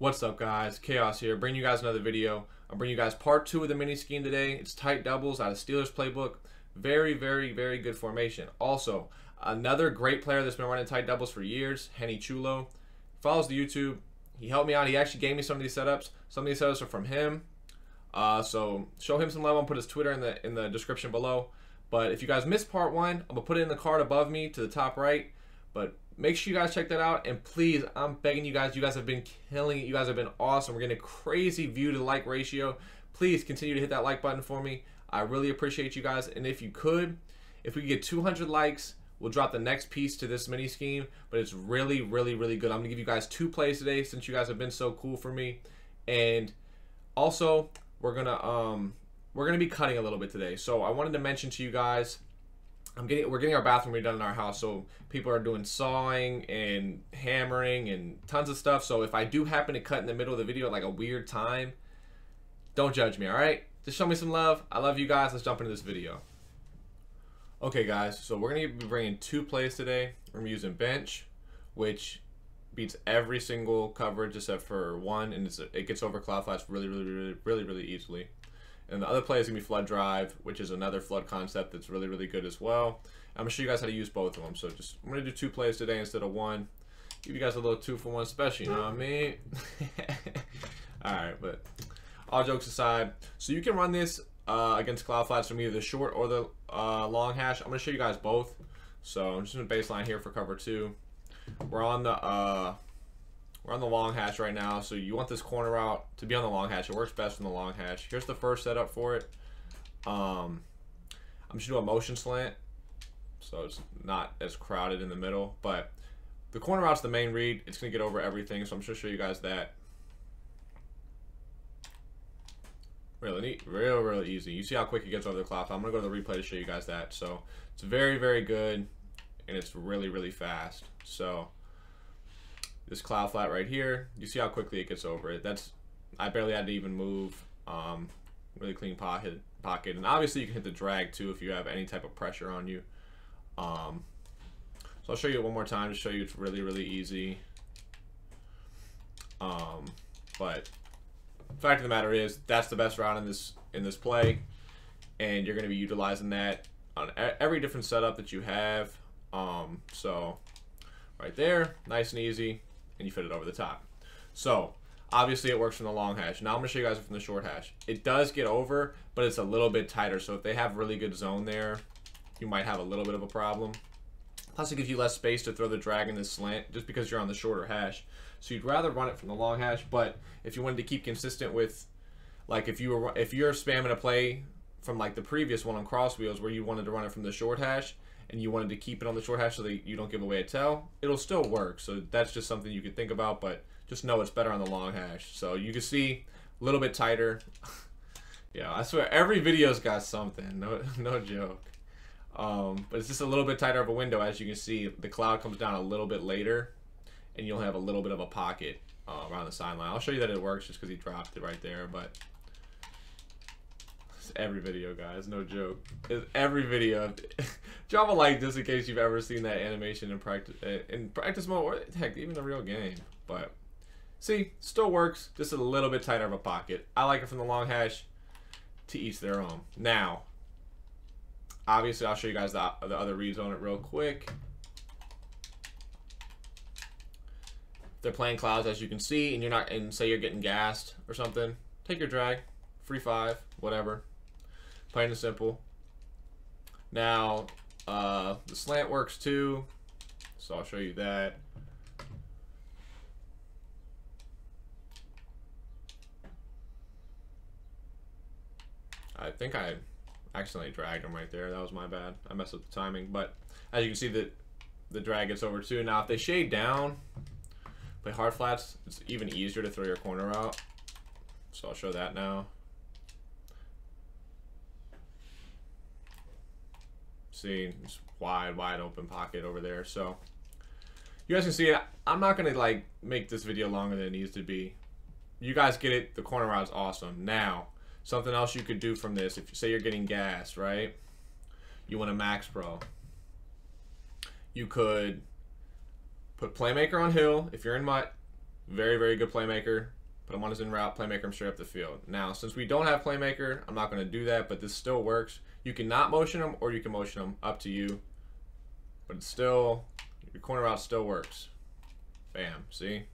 What's up guys, K-Aus here, bringing you guys another video. I'll bring you guys part two of the mini scheme today. It's tight doubles out of Steelers playbook. Very, very, very good formation. Also, another great player that's been running tight doubles for years, Henny Chulo. Follows the YouTube. He helped me out. He actually gave me some of these setups. Some of these setups are from him. Uh, so show him some love. I'll put his Twitter in the in the description below. But if you guys missed part one, I'm gonna put it in the card above me to the top right. But make sure you guys check that out. And please, I'm begging you guys, you guys have been killing it. You guys have been awesome. We're getting a crazy view to like ratio. Please continue to hit that like button for me. I really appreciate you guys. And if you could, if we get 200 likes, we'll drop the next piece to this mini scheme. But it's really, really, really good. I'm going to give you guys two plays today since you guys have been so cool for me. And also, we're going to um we're going to be cutting a little bit today. So I wanted to mention to you guys I'm getting we're getting our bathroom redone in our house, so people are doing sawing and hammering and tons of stuff. So if I do happen to cut in the middle of the video at like a weird time, don't judge me, all right? Just show me some love. I love you guys. Let's jump into this video. Okay, guys, so we're gonna be bringing two plays today. We're using bench, which beats every single coverage except for one, and it's it gets over cloud flats really, really, really, really, really easily. And the other play is going to be Flood Drive, which is another flood concept that's really, really good as well. I'm going to show you guys how to use both of them. So just, I'm going to do two plays today instead of one. Give you guys a little two for one special, you know what I mean? Alright, but all jokes aside. So you can run this uh, against Cloud Flats from either the short or the uh, long hash. I'm going to show you guys both. So I'm just in baseline here for cover two. We're on the uh, we're on the long hash right now, so you want this corner route to be on the long hash. It works best in the long hash. Here's the first setup for it. Um, I'm just doing a motion slant, so it's not as crowded in the middle. But the corner route's the main read. It's going to get over everything, so I'm just going to show you guys that. Really neat, real, really easy. You see how quick it gets over the cloud. I'm going to go to the replay to show you guys that. So it's very, very good, and it's really, really fast. So this cloud flat right here, you see how quickly it gets over it. That's I barely had to even move. Um, really clean pocket, pocket, and obviously you can hit the drag too if you have any type of pressure on you. Um, so I'll show you one more time to show you it's really really easy. Um, but fact of the matter is that's the best round in this in this play, and you're going to be utilizing that on every different setup that you have. Um, so right there, nice and easy and you fit it over the top. So obviously it works from the long hash. Now I'm going to show you guys it from the short hash. It does get over, but it's a little bit tighter. So if they have really good zone there, you might have a little bit of a problem. Plus it gives you less space to throw the drag in this slant just because you're on the shorter hash. So you'd rather run it from the long hash, but if you wanted to keep consistent with, like if you were if you're spamming a play from like the previous one on cross wheels where you wanted to run it from the short hash, and you wanted to keep it on the short hash so that you don't give away a tell, it'll still work. So that's just something you could think about, but just know it's better on the long hash. So you can see a little bit tighter. yeah, I swear every video's got something. No, no joke. Um, but it's just a little bit tighter of a window. As you can see, the cloud comes down a little bit later, and you'll have a little bit of a pocket uh, around the sideline. I'll show you that it works just because he dropped it right there, but every video, guys. No joke. It's every video. Drop a like just in case you've ever seen that animation in practice uh, in practice mode or heck even the real game. But see, still works. Just a little bit tighter of a pocket. I like it from the long hash. To each their own. Now, obviously, I'll show you guys the, the other reads on it real quick. They're playing clouds, as you can see, and you're not, and say you're getting gassed or something. Take your drag, free five, whatever. Plain and simple. Now, uh, the slant works too, so I'll show you that. I think I accidentally dragged him right there. That was my bad. I messed up the timing. But as you can see, the, the drag gets over too. Now, if they shade down, play hard flats, it's even easier to throw your corner out. So I'll show that now. See, it's wide, wide open pocket over there. So you guys can see. I'm not gonna like make this video longer than it needs to be. You guys get it. The corner route's awesome. Now, something else you could do from this. If you say you're getting gas, right? You want a max pro. You could put playmaker on Hill if you're in MUT. Very, very good playmaker. Put him on his in route, playmaker him straight up the field. Now, since we don't have playmaker, I'm not going to do that, but this still works. You can not motion him or you can motion him, up to you. But it's still, your corner route still works. Bam, see?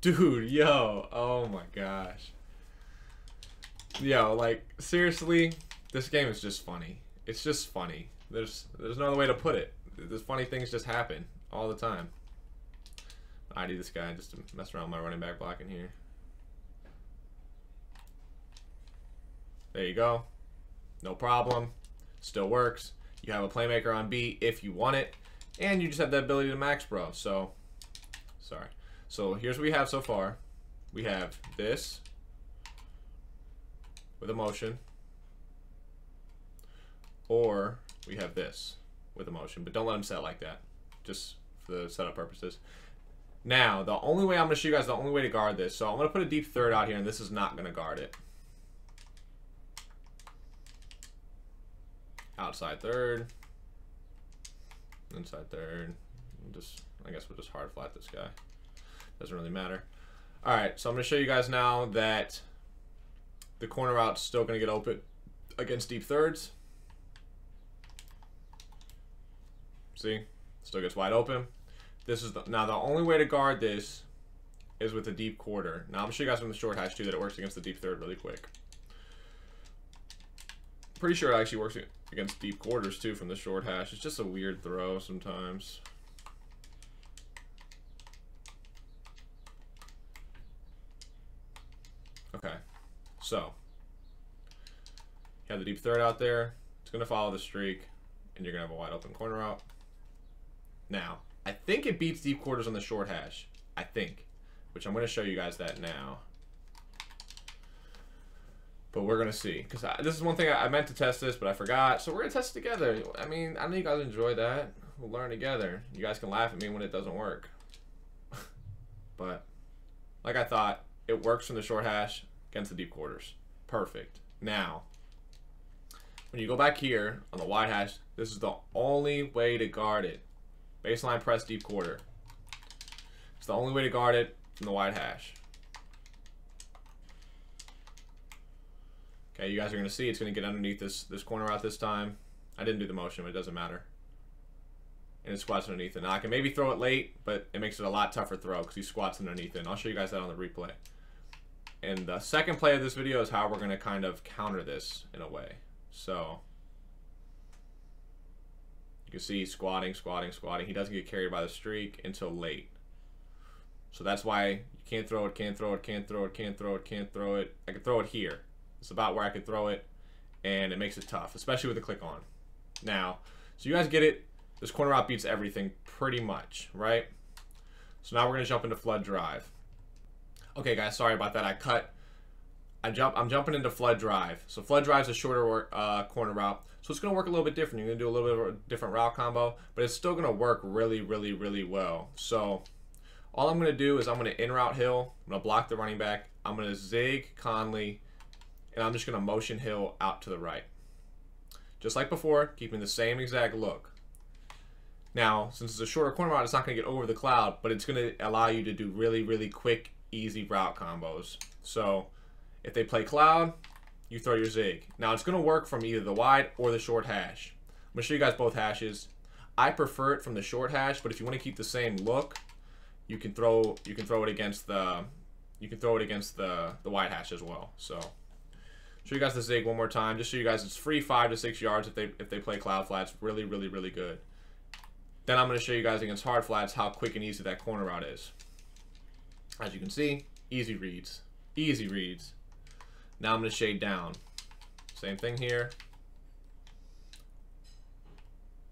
Dude, yo, oh my gosh. Yo, like, seriously, this game is just funny. It's just funny. There's there's no other way to put it. There's funny things just happen all the time. ID this guy just to mess around with my running back blocking here. There you go. No problem. Still works. You have a playmaker on B if you want it. And you just have the ability to max pro. So, sorry. So here's what we have so far. We have this with a motion. Or we have this with a motion. But don't let them set like that. Just for the setup purposes. Now, the only way I'm going to show you guys the only way to guard this. So I'm going to put a deep third out here, and this is not going to guard it. Outside third. Inside third. Just, I guess we'll just hard flat this guy. Doesn't really matter. Alright, so I'm to show you guys now that the corner route's still going to get open against deep thirds. See? Still gets wide open. This is the, now the only way to guard this is with a deep quarter. Now I'm to show you guys from the short hash too that it works against the deep third really quick. Pretty sure it actually works against deep quarters too from the short hash. It's just a weird throw sometimes. Okay, so you have the deep third out there. It's going to follow the streak, and you're going to have a wide open corner out. Now, I think it beats deep quarters on the short hash. I think, which I'm going to show you guys that now. But we're going to see. Because this is one thing I, I, meant to test this, but I forgot. So we're going to test it together. I mean, I know you guys enjoy that. We'll learn together. You guys can laugh at me when it doesn't work. but, like I thought, it works from the short hash against the deep quarters. Perfect. Now, when you go back here on the wide hash, this is the only way to guard it. Baseline press deep quarter. It's the only way to guard it from the wide hash. Okay, you guys are going to see it's going to get underneath this, this corner out this time. I didn't do the motion, but it doesn't matter. And it squats underneath it. Now, I can maybe throw it late, but it makes it a lot tougher throw because he squats underneath it. And I'll show you guys that on the replay. And the second play of this video is how we're going to kind of counter this in a way. So, you can see squatting, squatting, squatting. He doesn't get carried by the streak until late. So that's why you can't throw it, can't throw it, can't throw it, can't throw it, can't throw it. I can throw it here. It's about where I could throw it, and it makes it tough, especially with the click on. Now, so you guys get it. This corner route beats everything pretty much, right? So now we're gonna jump into flood drive. Okay, guys, sorry about that. I cut. I jump. I'm jumping into flood drive. So flood drive is a shorter uh, corner route, so it's gonna work a little bit different. You're gonna do a little bit of a different route combo, but it's still gonna work really, really, really well. So all I'm gonna do is I'm gonna in route Hill. I'm gonna block the running back. I'm gonna zig Conley, and I'm just gonna motion Hill out to the right, just like before, keeping the same exact look. Now, since it's a shorter corner route, it's not going to get over the cloud, but it's going to allow you to do really, really quick easy route combos. So if they play cloud, you throw your zig. Now it's going to work from either the wide or the short hash. I'm going to show you guys both hashes. I prefer it from the short hash, but if you want to keep the same look, you can throw you can throw it against the you can throw it against the the wide hash as well. So show you guys the zig one more time, just show you guys it's free five to six yards if they if they play cloud flats. Really, really, really good. Then I'm going to show you guys against hard flats how quick and easy that corner route is. As you can see, easy reads. Easy reads. Now I'm going to shade down. Same thing here.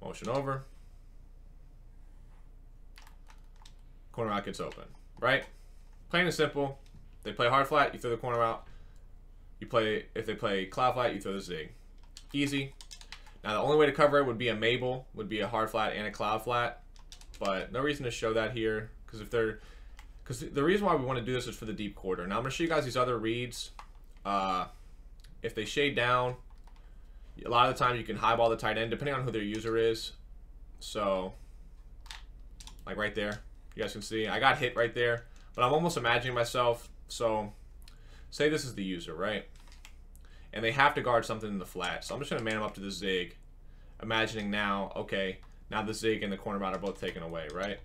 Motion over. Corner out gets open. Right? Plain and simple. They play hard flat, you throw the corner out. You play if they play cloud flat, you throw the zig. Easy. Now the only way to cover it would be a Mabel, would be a hard flat and a cloud flat. But no reason to show that here. Because if they're because the reason why we want to do this is for the deep quarter. Now I'm to show you guys these other reads. Uh, if they shade down, a lot of the time you can highball the tight end depending on who their user is. So, like right there, you guys can see I got hit right there. But I'm almost imagining myself, so say this is the user, right? And they have to guard something in the flat. So I'm just going to man them up to the zig. Imagining now, okay, now the zig and the corner bot are both taken away, right?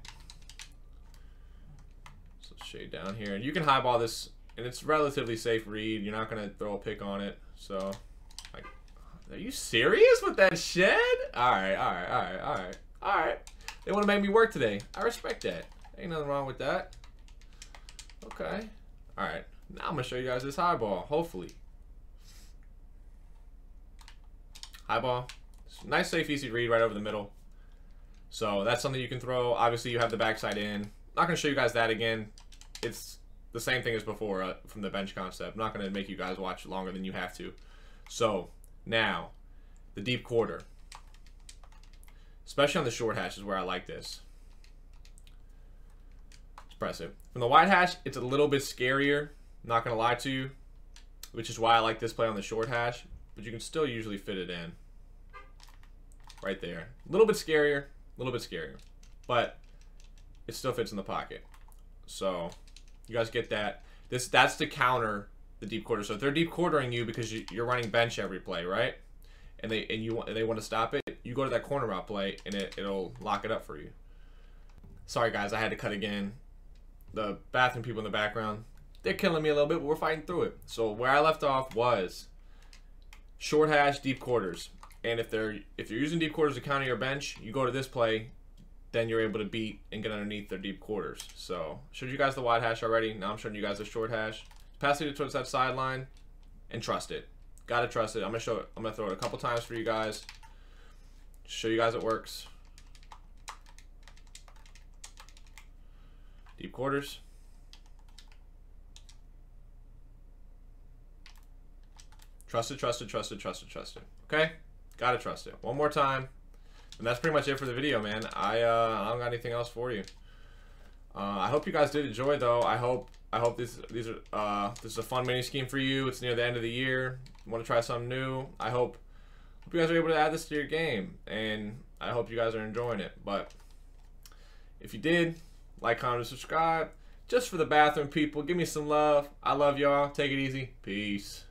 So shade down here. And you can highball this, and it's relatively safe read. You're not going to throw a pick on it. So, like, are you serious with that shed? All right, all right, all right, all right, all right. They want to make me work today. I respect that. Ain't nothing wrong with that. Okay. All right. Now I'm going to show you guys this highball, hopefully. Highball. Nice, safe, easy read right over the middle. So that's something you can throw. Obviously, you have the backside in. Not going to show you guys that again. It's the same thing as before uh, from the bench concept. I'm not going to make you guys watch longer than you have to. So now, the deep quarter. Especially on the short hash is where I like this. Let's press it. From the wide hash, it's a little bit scarier. Not going to lie to you. Which is why I like this play on the short hash. But you can still usually fit it in. Right there. A little bit scarier. A little bit scarier. But it still fits in the pocket. So you guys get that. This That's the counter the deep quarter. So if they're deep quartering you because you, are running bench every play, right? And they and you and they want to stop it, you go to that corner route play and it, it'll lock it up for you. Sorry guys, I had to cut again. The bathroom people in the background, they're killing me a little bit, but we're fighting through it. So where I left off was short hash, deep quarters. And if they're if you're using deep quarters to counter your bench, you go to this play, then you're able to beat and get underneath their deep quarters. So showed you guys the wide hash already. Now I'm showing you guys the short hash. Pass it towards that sideline and trust it. Gotta trust it. I'm gonna show it. I'm gonna throw it a couple times for you guys. Show you guys it works. Deep quarters. Trust it, trust it, trust it, trust it, trust it. Okay? Gotta trust it. One more time. And that's pretty much it for the video, man. I, uh, I don't got anything else for you. Uh, I hope you guys did enjoy, though. I hope I hope these these are uh, this is a fun mini scheme for you. It's near the end of the year. Want to try something new? I hope hope you guys are able to add this to your game, and I hope you guys are enjoying it. But if you did, like, comment, subscribe. Just for the bathroom people, give me some love. I love y'all. Take it easy. Peace.